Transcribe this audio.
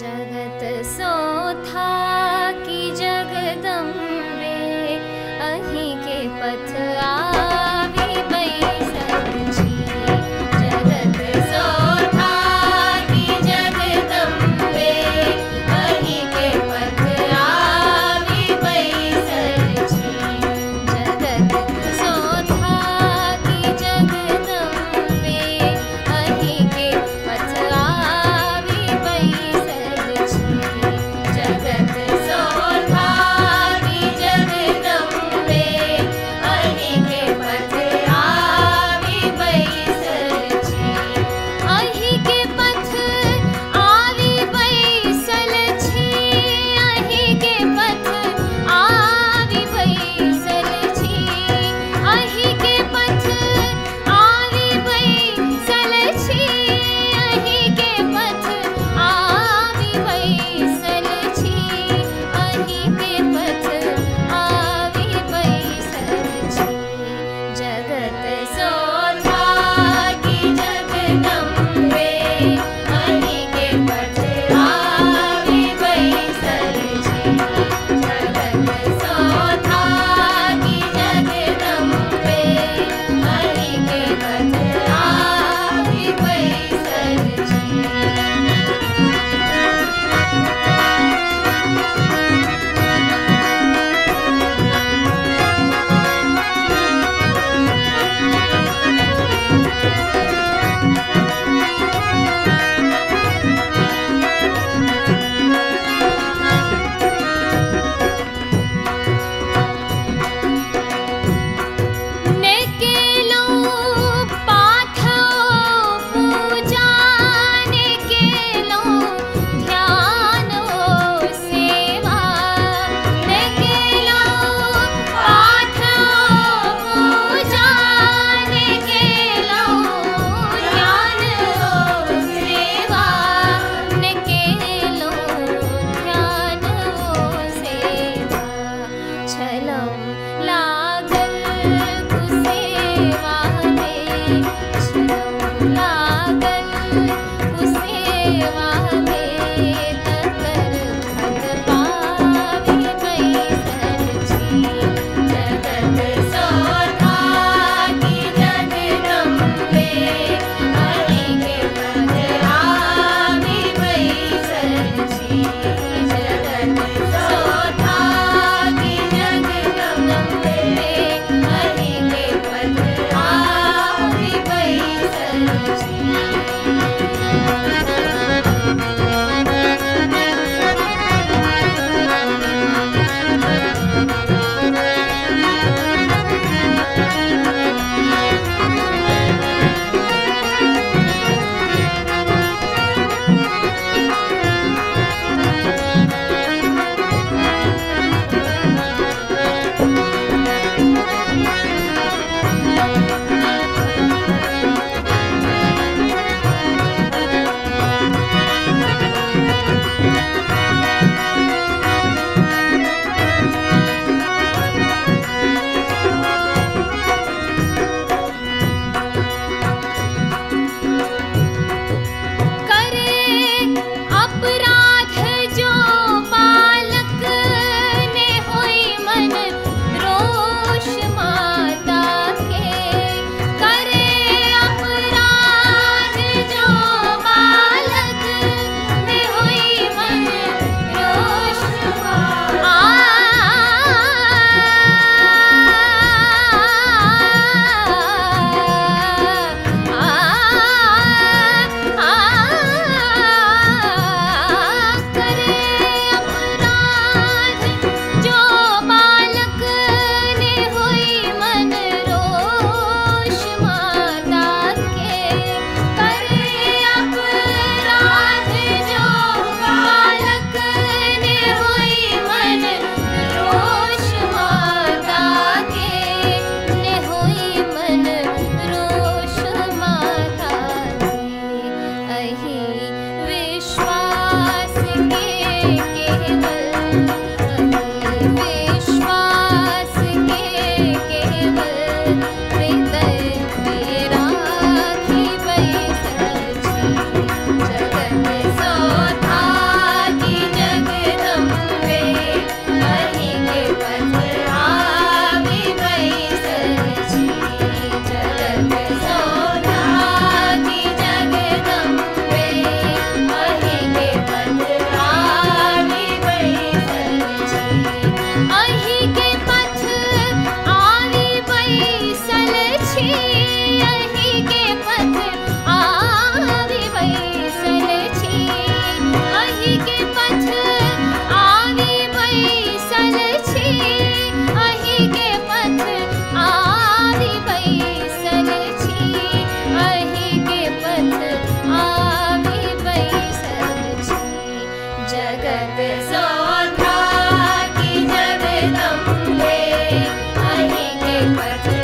Jagat सोथा baby. But